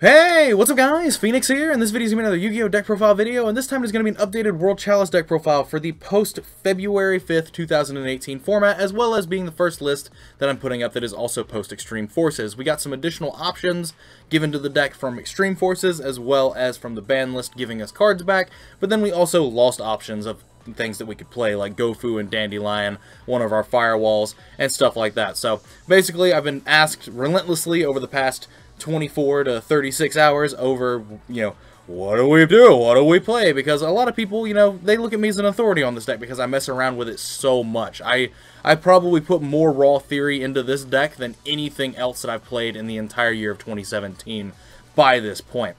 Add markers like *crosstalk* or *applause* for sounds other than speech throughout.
Hey, what's up guys? Phoenix here, and this video is going to be another Yu-Gi-Oh! deck profile video, and this time it's going to be an updated World Chalice deck profile for the post-February 5th, 2018 format, as well as being the first list that I'm putting up that is also post-Extreme Forces. We got some additional options given to the deck from Extreme Forces, as well as from the ban list giving us cards back, but then we also lost options of things that we could play, like Gofu and Dandelion, one of our firewalls, and stuff like that. So, basically, I've been asked relentlessly over the past 24 to 36 hours over, you know, what do we do? What do we play? Because a lot of people, you know, they look at me as an authority on this deck because I mess around with it so much. I I probably put more raw theory into this deck than anything else that I've played in the entire year of 2017 by this point.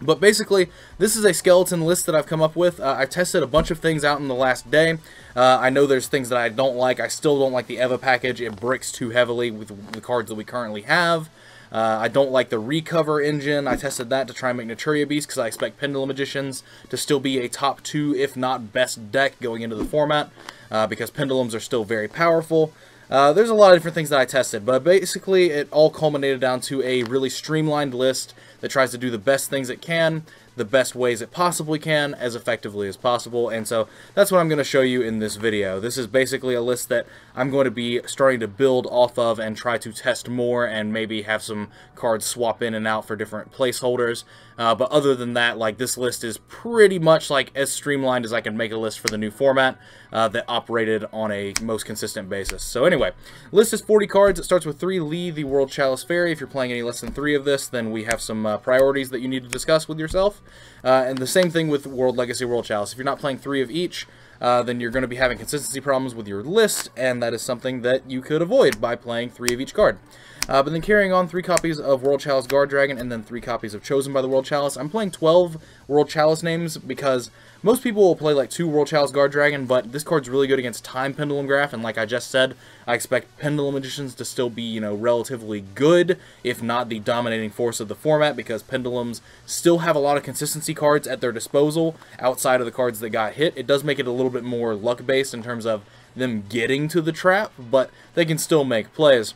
But basically, this is a skeleton list that I've come up with. Uh, I tested a bunch of things out in the last day. Uh, I know there's things that I don't like. I still don't like the EVA package. It bricks too heavily with the cards that we currently have. Uh, I don't like the recover engine. I tested that to try and make Naturia Beast because I expect Pendulum Magicians to still be a top two, if not best deck going into the format uh, because Pendulums are still very powerful. Uh, there's a lot of different things that I tested, but basically it all culminated down to a really streamlined list that tries to do the best things it can the best ways it possibly can as effectively as possible and so that's what I'm going to show you in this video. This is basically a list that I'm going to be starting to build off of and try to test more and maybe have some cards swap in and out for different placeholders uh, but other than that like this list is pretty much like as streamlined as I can make a list for the new format uh, that operated on a most consistent basis. So anyway, list is 40 cards. It starts with 3 Lee, the World Chalice Fairy. If you're playing any less than 3 of this then we have some uh, priorities that you need to discuss with yourself. Uh, and the same thing with World Legacy World Chalice. If you're not playing three of each, uh, then you're going to be having consistency problems with your list, and that is something that you could avoid by playing three of each card. Uh, but then carrying on three copies of World Chalice Guard Dragon and then three copies of Chosen by the World Chalice. I'm playing 12 World Chalice names because most people will play like two World Chalice Guard Dragon, but this card's really good against Time Pendulum Graph, and like I just said, I expect Pendulum Magicians to still be, you know, relatively good, if not the dominating force of the format, because Pendulums still have a lot of consistency cards at their disposal outside of the cards that got hit. It does make it a little bit more luck-based in terms of them getting to the trap, but they can still make plays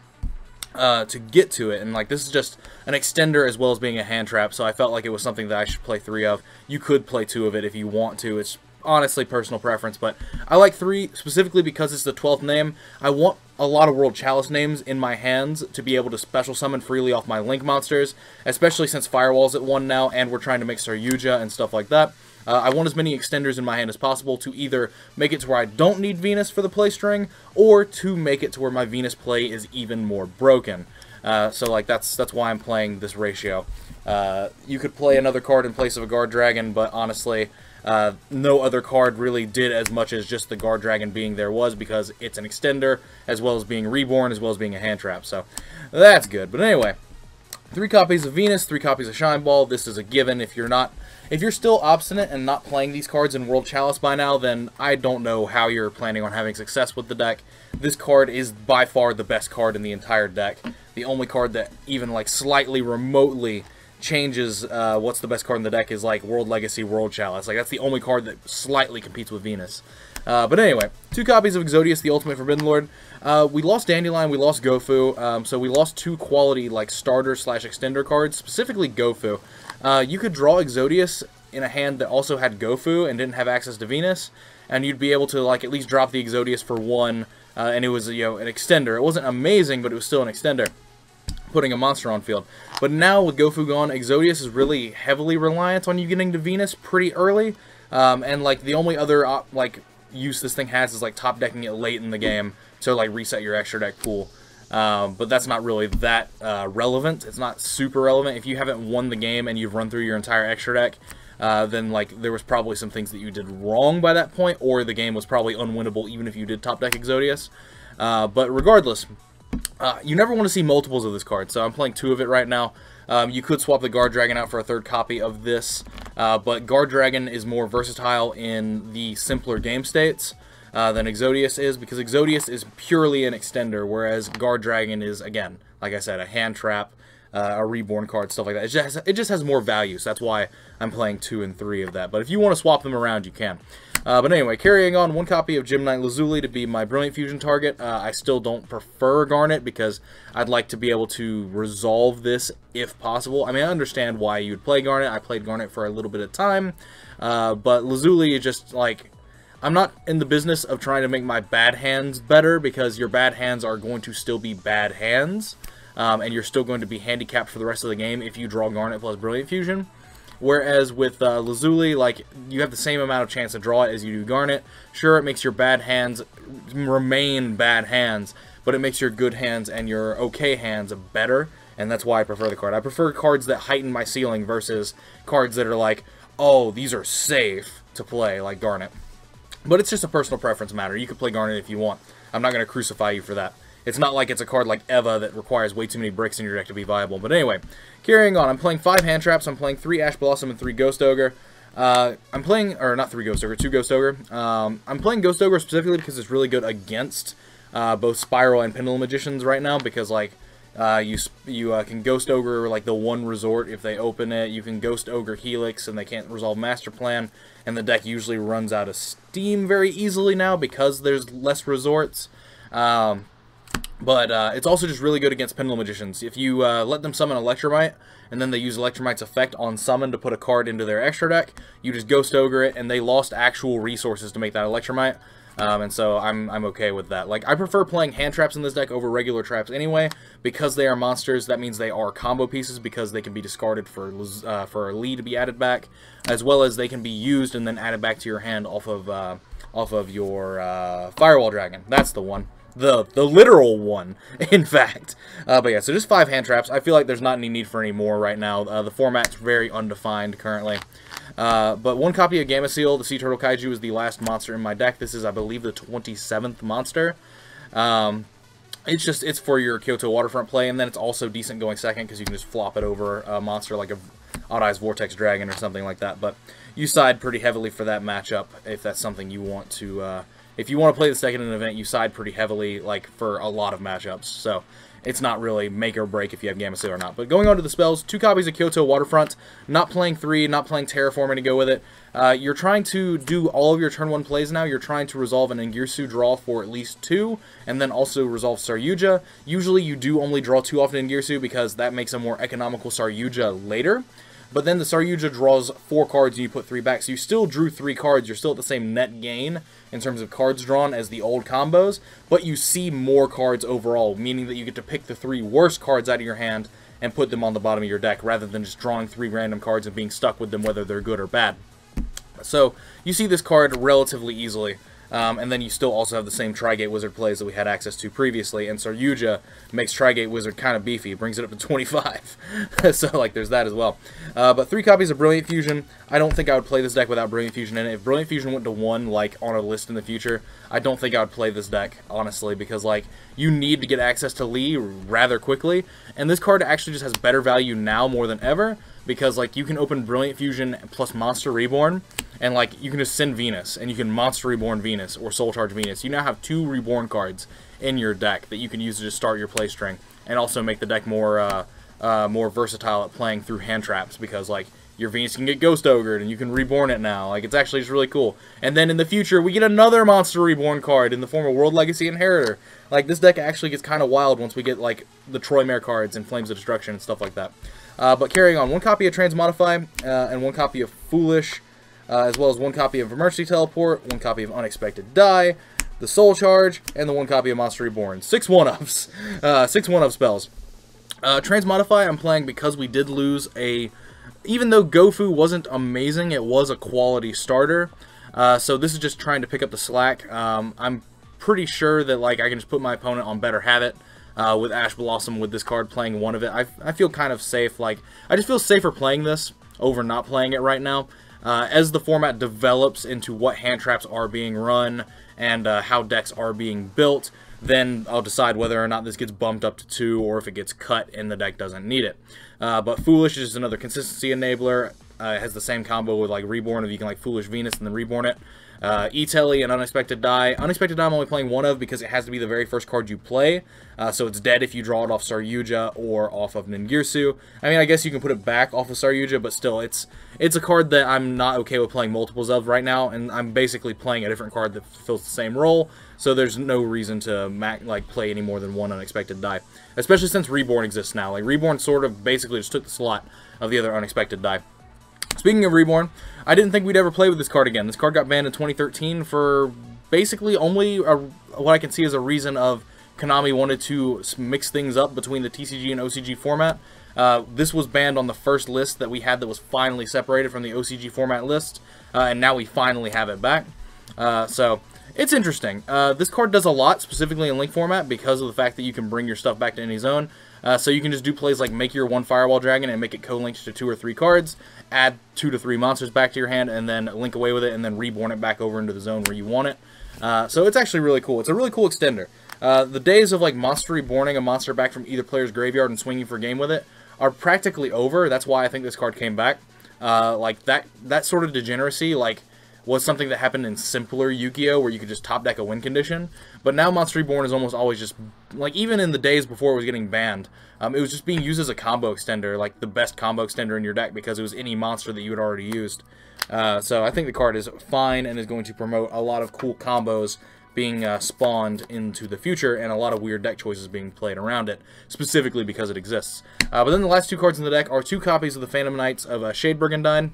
uh, to get to it. And like this is just an extender as well as being a hand trap, so I felt like it was something that I should play three of. You could play two of it if you want to. It's honestly personal preference, but I like three specifically because it's the 12th name. I want a lot of World Chalice names in my hands to be able to special summon freely off my Link monsters, especially since Firewall's at one now and we're trying to make Saryuja and stuff like that. Uh, I want as many extenders in my hand as possible to either make it to where I don't need Venus for the play string, or to make it to where my Venus play is even more broken. Uh, so like that's that's why I'm playing this ratio. Uh, you could play another card in place of a Guard Dragon, but honestly, uh, no other card really did as much as just the Guard Dragon being there was because it's an extender, as well as being reborn, as well as being a hand trap. So that's good. But anyway, three copies of Venus, three copies of Shine Ball. This is a given. If you're not if you're still obstinate and not playing these cards in World Chalice by now, then I don't know how you're planning on having success with the deck. This card is by far the best card in the entire deck. The only card that even like slightly remotely changes uh, what's the best card in the deck is like World Legacy World Chalice. Like that's the only card that slightly competes with Venus. Uh, but anyway, two copies of Exodius, the Ultimate Forbidden Lord. Uh, we lost Dandelion, we lost Gofu, um, so we lost two quality like starter slash extender cards, specifically Gofu. Uh, you could draw Exodius in a hand that also had Gofu and didn't have access to Venus, and you'd be able to like at least drop the Exodius for one, uh, and it was you know an extender. It wasn't amazing, but it was still an extender, putting a monster on field. But now with Gofu gone, Exodius is really heavily reliant on you getting to Venus pretty early, um, and like the only other like use this thing has is like top decking it late in the game to like reset your extra deck pool. Um, but that's not really that uh, relevant. It's not super relevant. If you haven't won the game and you've run through your entire extra deck, uh, then like there was probably some things that you did wrong by that point, or the game was probably unwinnable even if you did top deck Exodius. Uh, but regardless, uh, you never want to see multiples of this card, so I'm playing two of it right now. Um, you could swap the Guard Dragon out for a third copy of this, uh, but Guard Dragon is more versatile in the simpler game states uh, than Exodius is, because Exodius is purely an extender, whereas Guard Dragon is, again, like I said, a hand trap. Uh, a reborn card, stuff like that. It just, has, it just has more value, so that's why I'm playing two and three of that. But if you want to swap them around, you can. Uh, but anyway, carrying on, one copy of Gem Knight Lazuli to be my Brilliant Fusion target. Uh, I still don't prefer Garnet because I'd like to be able to resolve this if possible. I mean, I understand why you'd play Garnet. I played Garnet for a little bit of time, uh, but Lazuli is just like... I'm not in the business of trying to make my bad hands better because your bad hands are going to still be bad hands um, and you're still going to be handicapped for the rest of the game if you draw Garnet plus Brilliant Fusion. Whereas with uh, Lazuli, like, you have the same amount of chance to draw it as you do Garnet. Sure, it makes your bad hands remain bad hands, but it makes your good hands and your okay hands better, and that's why I prefer the card. I prefer cards that heighten my ceiling versus cards that are like, oh, these are safe to play, like Garnet. But it's just a personal preference matter. You can play Garnet if you want. I'm not going to crucify you for that. It's not like it's a card like Eva that requires way too many bricks in your deck to be viable. But anyway, carrying on. I'm playing five hand traps. I'm playing three Ash Blossom and three Ghost Ogre. Uh, I'm playing, or not three Ghost Ogre, two Ghost Ogre. Um, I'm playing Ghost Ogre specifically because it's really good against uh, both Spiral and Pendulum Magicians right now because, like, uh, you you uh, can Ghost Ogre, like, the one resort if they open it. You can Ghost Ogre Helix and they can't resolve Master Plan. And the deck usually runs out of steam very easily now because there's less resorts. Um, but uh, it's also just really good against Pendulum Magicians. If you uh, let them summon Electromite, and then they use Electromite's effect on summon to put a card into their extra deck, you just Ghost Ogre it, and they lost actual resources to make that Electromite. Um, and so I'm, I'm okay with that. Like, I prefer playing hand traps in this deck over regular traps anyway, because they are monsters, that means they are combo pieces, because they can be discarded for uh, for a Lee to be added back, as well as they can be used and then added back to your hand off of, uh, off of your uh, Firewall Dragon. That's the one the the literal one, *laughs* in fact. Uh, but yeah, so just five hand traps. I feel like there's not any need for any more right now. Uh, the format's very undefined currently. Uh, but one copy of Gameciel, the Sea Turtle Kaiju, is the last monster in my deck. This is, I believe, the 27th monster. Um, it's just, it's for your Kyoto Waterfront play, and then it's also decent going second, because you can just flop it over a monster like a Odd Eyes Vortex Dragon or something like that. But you side pretty heavily for that matchup, if that's something you want to uh, if you want to play the second in an event, you side pretty heavily, like, for a lot of matchups. So, it's not really make or break if you have Gameciel or not. But going on to the spells, two copies of Kyoto Waterfront, not playing three, not playing Terraforming to go with it. Uh, you're trying to do all of your turn one plays now. You're trying to resolve an Ningirsu draw for at least two, and then also resolve Saryuja. Usually you do only draw two off an Ningirsu because that makes a more economical Saryuja later. But then the Saryuja draws four cards and you put three back. So you still drew three cards. You're still at the same net gain in terms of cards drawn as the old combos. But you see more cards overall, meaning that you get to pick the three worst cards out of your hand and put them on the bottom of your deck rather than just drawing three random cards and being stuck with them whether they're good or bad. So you see this card relatively easily. Um, and then you still also have the same Trigate Wizard plays that we had access to previously, and Saryuja makes Trigate Wizard kind of beefy, brings it up to *laughs* 25. *laughs* so, like, there's that as well. Uh, but three copies of Brilliant Fusion. I don't think I would play this deck without Brilliant Fusion in it. If Brilliant Fusion went to one, like, on a list in the future, I don't think I would play this deck, honestly, because, like, you need to get access to Lee rather quickly, and this card actually just has better value now more than ever, because, like, you can open Brilliant Fusion plus Monster Reborn, and like you can just send Venus, and you can Monster Reborn Venus or Soul Charge Venus. You now have two Reborn cards in your deck that you can use to just start your play string, and also make the deck more uh, uh, more versatile at playing through hand traps because like your Venus can get Ghost Ogred and you can reborn it now. Like it's actually just really cool. And then in the future we get another Monster Reborn card in the form of World Legacy Inheritor. Like this deck actually gets kind of wild once we get like the Troy Mare cards and Flames of Destruction and stuff like that. Uh, but carrying on, one copy of Transmodify uh, and one copy of Foolish uh, as well as one copy of Emergency Teleport, one copy of Unexpected Dai, the Soul Charge, and the one copy of Monster Reborn. Six one-ups. *laughs* Uh, six one-up spells. Uh, Transmodify I'm playing because we did lose a... Even though Gofu wasn't amazing, it was a quality starter. Uh, so this is just trying to pick up the slack. Um, I'm pretty sure that like I can just put my opponent on better habit. Uh, with Ash Blossom with this card playing one of it. I, I feel kind of safe. Like I just feel safer playing this over not playing it right now. Uh, as the format develops into what hand traps are being run and uh, how decks are being built, then I'll decide whether or not this gets bumped up to 2 or if it gets cut and the deck doesn't need it. Uh, but Foolish is another consistency enabler. Uh, it has the same combo with like Reborn if you can like Foolish Venus and then Reborn it. Uh, E-Telly and Unexpected Dai. Unexpected Dai I'm only playing one of because it has to be the very first card you play. Uh, so it's dead if you draw it off Saryuja or off of Ningirsu. I mean, I guess you can put it back off of Saryuja, but still, it's it's a card that I'm not okay with playing multiples of right now, and I'm basically playing a different card that fills the same role, so there's no reason to like play any more than one Unexpected Dai. Especially since Reborn exists now. Like, Reborn sort of basically just took the slot of the other Unexpected Dai. Speaking of Reborn, I didn't think we'd ever play with this card again. This card got banned in 2013 for basically only a, what I can see as a reason of Konami wanted to mix things up between the TCG and OCG format. Uh, this was banned on the first list that we had that was finally separated from the OCG format list, uh, and now we finally have it back. Uh, so, it's interesting. Uh, this card does a lot, specifically in Link format, because of the fact that you can bring your stuff back to any zone. Uh, so you can just do plays like make your one Firewall Dragon and make it co-linked to two or three cards, add two to three monsters back to your hand, and then link away with it, and then reborn it back over into the zone where you want it. Uh, so it's actually really cool. It's a really cool extender. Uh, the days of like monster reborning a monster back from either player's graveyard and swinging for game with it are practically over. That's why I think this card came back. Uh, like that that sort of degeneracy, like was something that happened in simpler Yu-Gi-Oh! where you could just top deck a win condition. But now Monster Reborn is almost always just, like even in the days before it was getting banned, um, it was just being used as a combo extender, like the best combo extender in your deck because it was any monster that you had already used. Uh, so I think the card is fine and is going to promote a lot of cool combos being uh, spawned into the future and a lot of weird deck choices being played around it, specifically because it exists. Uh, but then the last two cards in the deck are two copies of the Phantom Knights of uh, Shade Brigandine,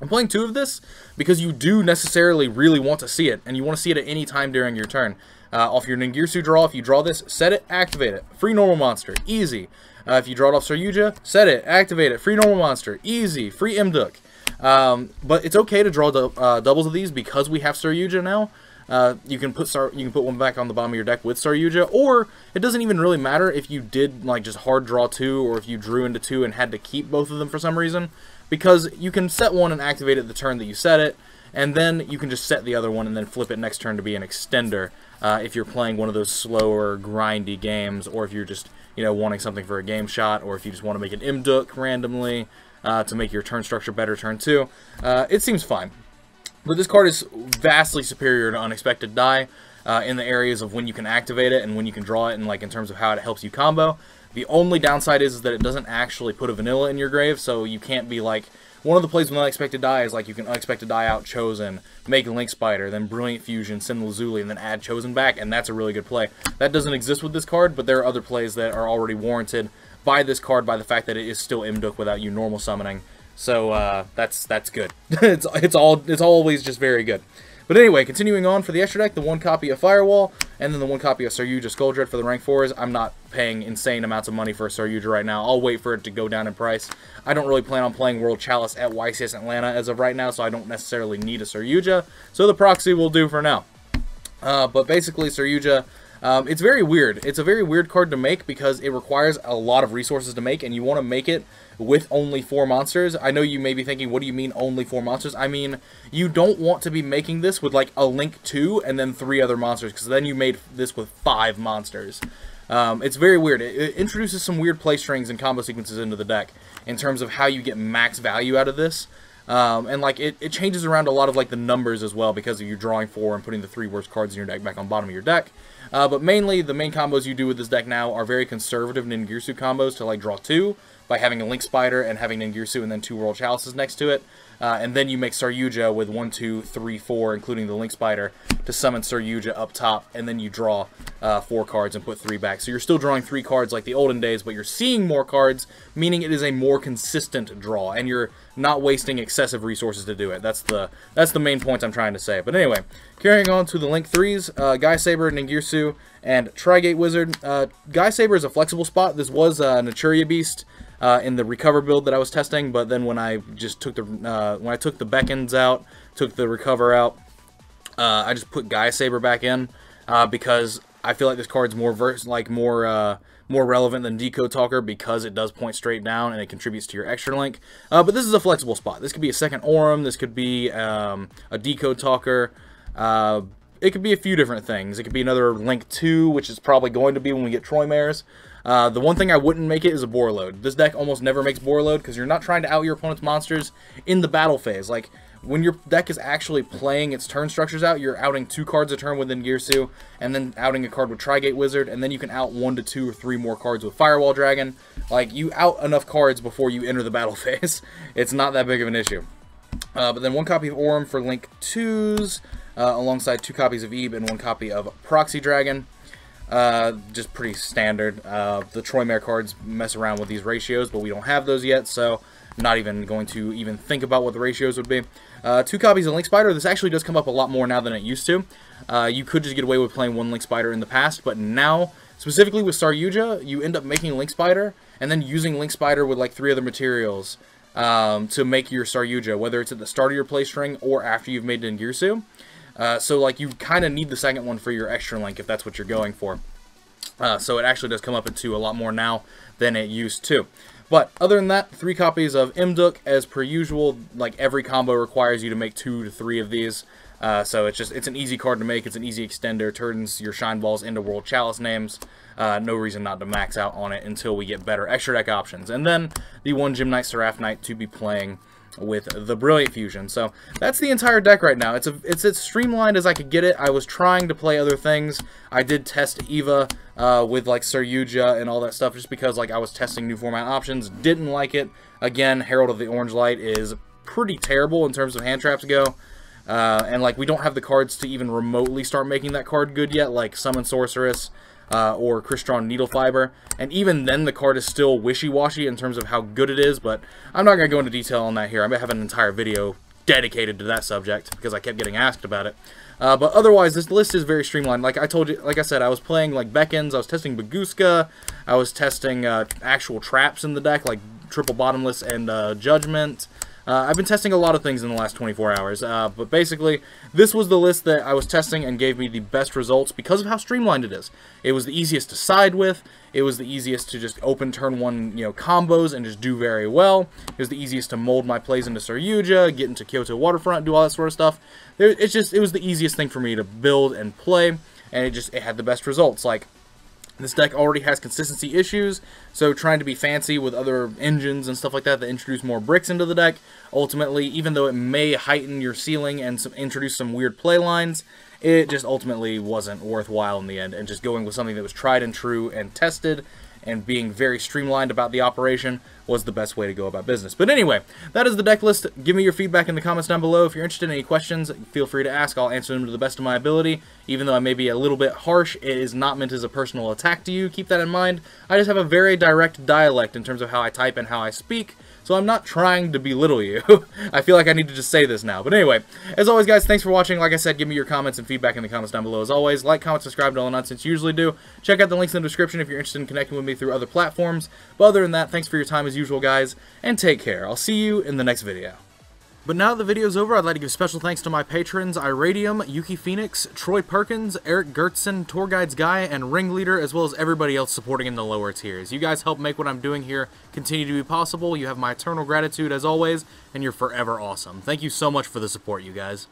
I'm playing two of this because you do necessarily really want to see it, and you want to see it at any time during your turn. Uh, off your Ningirsu draw, if you draw this, set it, activate it. Free normal monster, easy. Uh, if you draw it off Saryuja, set it, activate it. Free normal monster, easy. Free Imduk. Um, but it's okay to draw uh, doubles of these because we have Saryuja now. Uh, you can put you can put one back on the bottom of your deck with Saryuja, or it doesn't even really matter if you did like just hard draw two, or if you drew into two and had to keep both of them for some reason because you can set one and activate it the turn that you set it, and then you can just set the other one and then flip it next turn to be an extender uh, if you're playing one of those slower, grindy games, or if you're just you know wanting something for a game shot, or if you just want to make an Imduk randomly uh, to make your turn structure better turn two. Uh, it seems fine. But this card is vastly superior to Unexpected Dai uh, in the areas of when you can activate it and when you can draw it and like in terms of how it helps you combo. The only downside is, is that it doesn't actually put a vanilla in your grave, so you can't be like... One of the plays with Unexpected Dai is like you can Unexpected Dai out Chosen, make Link Spider, then Brilliant Fusion, send Lazuli, and then add Chosen back, and that's a really good play. That doesn't exist with this card, but there are other plays that are already warranted by this card by the fact that it is still Imduk without you normal summoning. So uh, that's that's good. *laughs* it's it's all it's always just very good. But anyway, continuing on for the extra deck, the one copy of Firewall, and then the one copy of Saryuja Skull Dread for the rank 4s. I'm not paying insane amounts of money for a Saryuja right now. I'll wait for it to go down in price. I don't really plan on playing World Chalice at YCS Atlanta as of right now, so I don't necessarily need a Saryuja. So the proxy will do for now. Uh, but basically, Saryuja um, it's very weird. It's a very weird card to make because it requires a lot of resources to make, and you want to make it with only four monsters. I know you may be thinking, what do you mean only four monsters? I mean, you don't want to be making this with like a Link 2 and then three other monsters, because then you made this with five monsters. Um, it's very weird. It, it introduces some weird play strings and combo sequences into the deck in terms of how you get max value out of this. Um, and like it, it changes around a lot of like the numbers as well because of you drawing four and putting the three worst cards in your deck back on bottom of your deck. Uh, but mainly the main combos you do with this deck now are very conservative Ningirsu combos to like draw two by having a Link Spider and having Ningirsu and then two World Chalices next to it. Uh, and then you make Saryuja with one, two, three, four, including the Link Spider, to summon Saryuja up top, and then you draw uh, four cards and put three back. So you're still drawing three cards like the olden days, but you're seeing more cards, meaning it is a more consistent draw, and you're not wasting excessive resources to do it. That's the that's the main point I'm trying to say. But anyway, carrying on to the Link 3s, uh, Gaia Saber, Ningirsu, and Trigate Wizard. Uh, Gaia Saber is a flexible spot. This was uh, Naturia Beast uh, in the recover build that I was testing, but then when I just took the uh, when I took the beckons out, took the recover out, uh, I just put Gaia Saber back in uh, because I feel like this card's more vers like more uh, more relevant than Decode Talker because it does point straight down and it contributes to your extra link. Uh, but this is a flexible spot. This could be a second Auram. This could be um, a Decode Talker. it could be a few different things. It could be another Link 2, which is probably going to be when we get Troy Mares. Uh, the one thing I wouldn't make it is a Borreload. This deck almost never makes Borreload because you're not trying to out your opponent's monsters in the battle phase. Like, when your deck is actually playing its turn structures out, you're outing two cards a turn with Ningirsu, and then outing a card with Trigate Wizard, and then you can out one to two or three more cards with Firewall Dragon. Like, you out enough cards before you enter the battle *laughs* phase. it's not that big of an issue. Uh, but then one copy of Auram for Link 2s, uh, alongside two copies of Ib and one copy of Proxy Dragon. Uh, just pretty standard. Uh, the Troymare cards mess around with these ratios, but we don't have those yet, so not even going to even think about what the ratios would be. Uh, two copies of Link Spider. This actually does come up a lot more now than it used to. Uh, you could just get away with playing one Link Spider in the past, but now, specifically with Saryuja, you end up making Link Spider and then using Link Spider with like three other materials um, to make your Saryuja, whether it's at the start of your play string or after you've made Ningirsu. Uh, so like you kind of need the second one for your extra link if that's what you're going for. Uh, so it actually does come up into a lot more now than it used to. But other than that, three copies of Imduk as per usual. Like every combo requires you to make two to three of these. Uh, so it's just it's an easy card to make. It's an easy extender. Turns your shine balls into World Chalice names. Uh, no reason not to max out on it until we get better extra deck options. And then the one Gem Knight Seraphinite to be playing with the Brilliant Fusion. So that's the entire deck right now. It's a, it's as streamlined as I could get it. I was trying to play other things. I did test Eva uh, with like Saryuja and all that stuff just because like I was testing new format options. Didn't like it. Again, Herald of the Orange Light is pretty terrible in terms of hand traps go. Uh, and like we don't have the cards to even remotely start making that card good yet, like Summon Sorceress uh, or Crystron Needle Fiber. And even then, the card is still wishy-washy in terms of how good it is, but I'm not going to go into detail on that here. I may have an entire video dedicated to that subject because I kept getting asked about it. Uh, but otherwise, this list is very streamlined. Like I told you, like I said, I was playing like Beckons, I was testing Bagooska, I was testing uh, actual traps in the deck, like Triple Bottomless and uh, Judgment. Uh, I've been testing a lot of things in the last 24 hours, uh, but basically, this was the list that I was testing and gave me the best results because of how streamlined it is. It was the easiest to side with, it was the easiest to just open turn one, you know, combos and just do very well. It was the easiest to mold my plays into Saryuja, get into Kyoto Waterfront, do all that sort of stuff. It's just, it was the easiest thing for me to build and play, and it just, it had the best results. Like, this deck already has consistency issues, so trying to be fancy with other engines and stuff like that that introduce more bricks into the deck, ultimately, even though it may heighten your ceiling and some, introduce some weird play lines, it just ultimately wasn't worthwhile in the end, and just going with something that was tried and true and tested and being very streamlined about the operation was the best way to go about business. But anyway, that is the deck list. Give me your feedback in the comments down below. If you're interested in any questions, feel free to ask. I'll answer them to the best of my ability. Even though I may be a little bit harsh, it is not meant as a personal attack to you. Keep that in mind. I just have a very direct dialect in terms of how I type and how I speak. So I'm not trying to belittle you. *laughs* I feel like I need to just say this now. But anyway, as always, guys, thanks for watching. Like I said, give me your comments and feedback in the comments down below. As always, like, comment, subscribe to all the nonsense you usually do. Check out the links in the description if you're interested in connecting with me through other platforms. But other than that, thanks for your time as usual, guys, and take care. I'll see you in the next video. But now the video's over, I'd like to give special thanks to my patrons, Iradium, Yuki Phoenix, Troy Perkins, Eric Gertson, Tour Guides Guy, and Ringleader, as well as everybody else supporting in the lower tiers. You guys help make what I'm doing here continue to be possible. You have my eternal gratitude as always, and you're forever awesome. Thank you so much for the support, you guys.